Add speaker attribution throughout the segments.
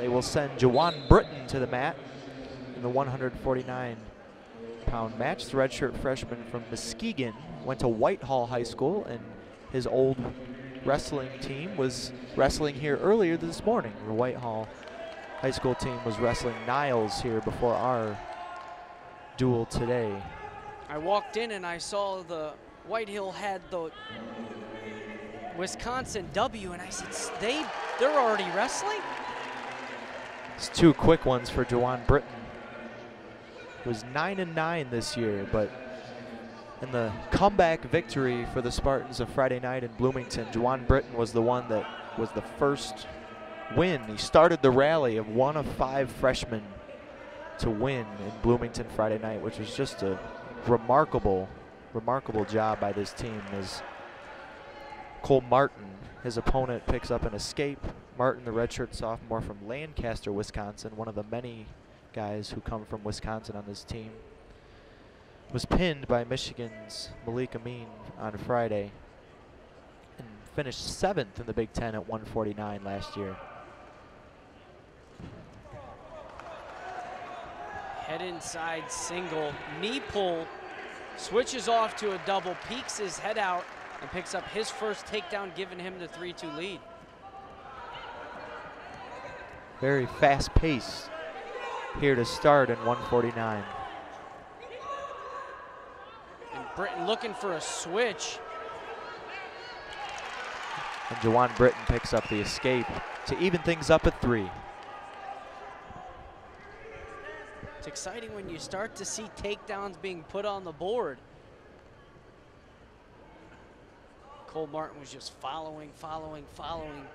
Speaker 1: They will send Jwan Britton to the mat in the 149 pound match. The redshirt freshman from Muskegon went to Whitehall High School and his old wrestling team was wrestling here earlier this morning. The Whitehall High School team was wrestling Niles here before our duel today.
Speaker 2: I walked in and I saw the Whitehall had the Wisconsin W, and I said, they, they're already wrestling?
Speaker 1: It's two quick ones for Jwan Britton. Was 9 and 9 this year, but in the comeback victory for the Spartans of Friday night in Bloomington, Jwan Britton was the one that was the first win. He started the rally of one of five freshmen to win in Bloomington Friday night, which was just a remarkable, remarkable job by this team as Cole Martin, his opponent, picks up an escape. Martin, the redshirt sophomore from Lancaster, Wisconsin, one of the many guys who come from Wisconsin on this team, was pinned by Michigan's Malik Amine on Friday and finished seventh in the Big Ten at 149 last year.
Speaker 2: Head inside single, knee pull, switches off to a double, peeks his head out, and picks up his first takedown, giving him the 3-2 lead.
Speaker 1: Very fast pace here to start in 149.
Speaker 2: And Britton looking for a switch.
Speaker 1: And Jwan Britton picks up the escape to even things up at three.
Speaker 2: It's exciting when you start to see takedowns being put on the board. Cole Martin was just following, following, following.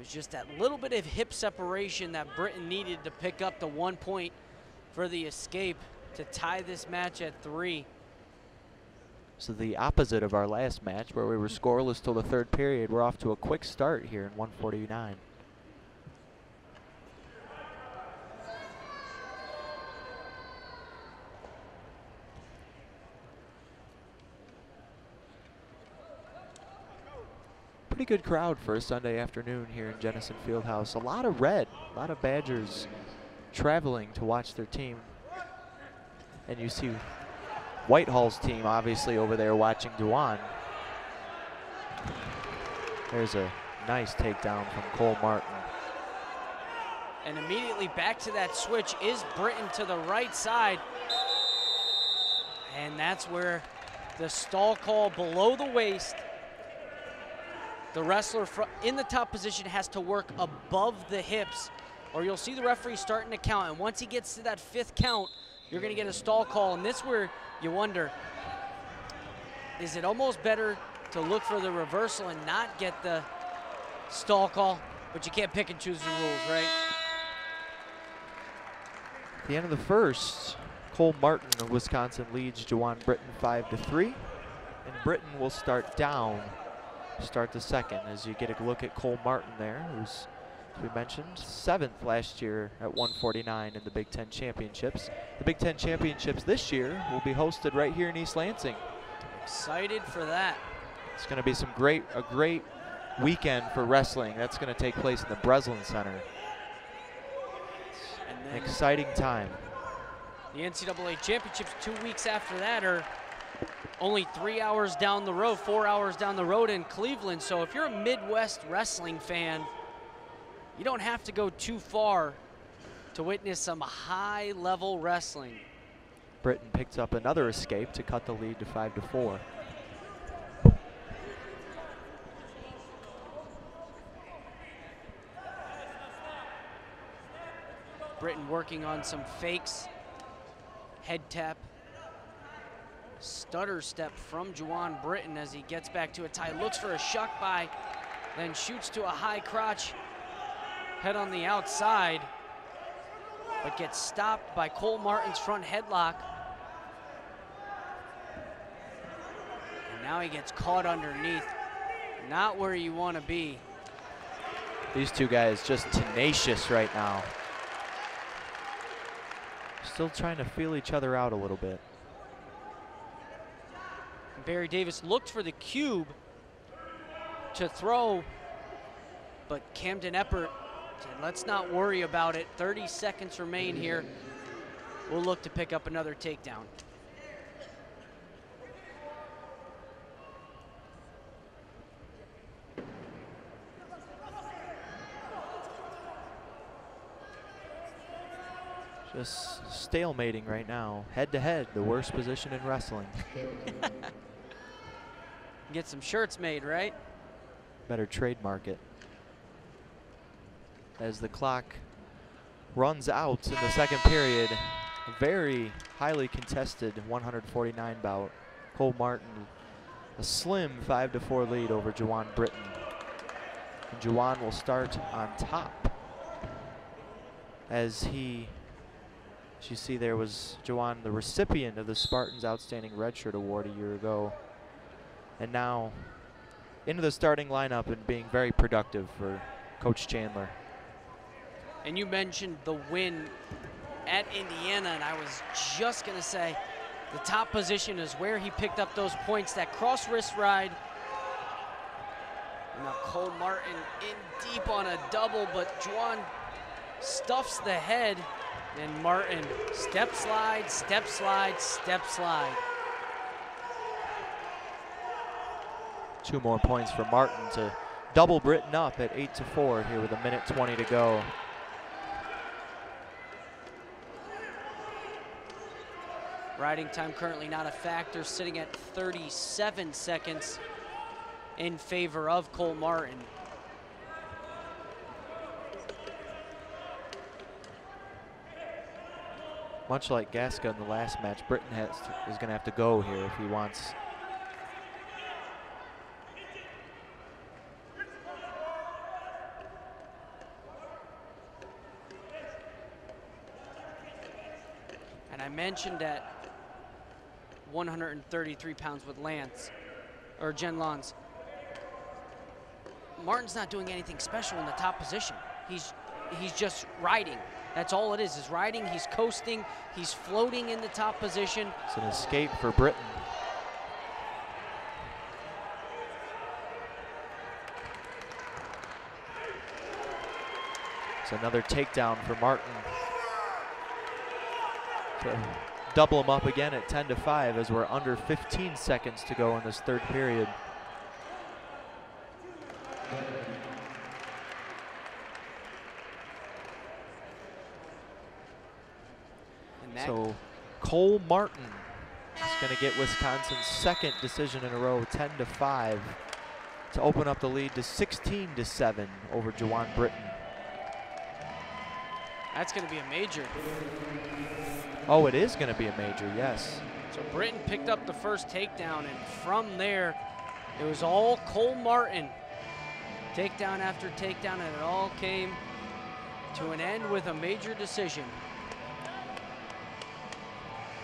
Speaker 2: It was just that little bit of hip separation that Britton needed to pick up the one point for the escape to tie this match at three.
Speaker 1: So the opposite of our last match where we were scoreless till the third period. We're off to a quick start here in 149. Pretty good crowd for a Sunday afternoon here in Jenison Fieldhouse. A lot of red, a lot of Badgers traveling to watch their team. And you see Whitehall's team obviously over there watching Jwan. There's a nice takedown from Cole Martin.
Speaker 2: And immediately back to that switch is Britton to the right side. And that's where the stall call below the waist. The wrestler in the top position has to work above the hips or you'll see the referee starting to count. And once he gets to that fifth count, you're going to get a stall call. And this where you wonder, is it almost better to look for the reversal and not get the stall call? But you can't pick and choose the rules, right?
Speaker 1: At the end of the first, Cole Martin of Wisconsin leads Jwan Britton 5 to 3. And Britton will start down, start the second, as you get a look at Cole Martin there, who's we mentioned, seventh last year at 149 in the Big Ten Championships. The Big Ten Championships this year will be hosted right here in East Lansing.
Speaker 2: Excited for that.
Speaker 1: It's going to be some great, a great weekend for wrestling. That's going to take place in the Breslin Center. An exciting time.
Speaker 2: The NCAA Championships two weeks after that are only three hours down the road, four hours down the road in Cleveland. So if you're a Midwest wrestling fan, you don't have to go too far to witness some high level wrestling.
Speaker 1: Britton picks up another escape to cut the lead to five to four.
Speaker 2: Britton working on some fakes, head tap, stutter step from Jwan Britton as he gets back to a tie, looks for a shuck by, then shoots to a high crotch, head on the outside, but gets stopped by Cole Martin's front headlock. And now he gets caught underneath. Not where you want to be.
Speaker 1: These two guys just tenacious right now. Still trying to feel each other out a little bit.
Speaker 2: Barry Davis looked for the cube to throw, but Camden Eppert let's not worry about it. 30 seconds remain here. We'll look to pick up another takedown.
Speaker 1: Just stalemating right now. Head to head, the worst position in wrestling.
Speaker 2: Get some shirts made, right?
Speaker 1: Better trademark it. As the clock runs out in the second period, a very highly contested 149 bout. Cole Martin, a slim 5 to 4 lead over Jwan Britton. And Jwan will start on top as he as you see there was Jwan, the recipient of the Spartans Outstanding Redshirt Award a year ago. And now into the starting lineup and being very productive for Coach Chandler.
Speaker 2: And you mentioned the win at Indiana, and I was just going to say the top position is where he picked up those points, that cross wrist ride. Now Cole Martin in deep on a double, but Jwan stuffs the head and Martin, step slide, step slide, step slide.
Speaker 1: Two more points for Martin to double Britton up at 8 to 4 here with a minute 20 to go.
Speaker 2: Riding time currently not a factor, sitting at 37 seconds in favor of Cole Martin.
Speaker 1: much like Gasca in the last match, Britton has to, is going to have to go here if he wants.
Speaker 2: And I mentioned at 133 pounds with Lance, or Jen Lons, Martin's not doing anything special in the top position. He's he's just riding. That's all it is, is riding, he's coasting, he's floating in the top position.
Speaker 1: It's an escape for Britton. It's another takedown for Martin. To double them up again at 10 to 5 as we're under 15 seconds to go in this third period. So Cole Martin is going to get Wisconsin's second decision in a row, 10 to 5, to open up the lead to 16 to 7 over Jwan Britton.
Speaker 2: That's going to be a major.
Speaker 1: Oh, it is going to be a major, yes.
Speaker 2: So Britton picked up the first takedown, and from there, it was all Cole Martin. Takedown after takedown, and it all came to an end with a major decision.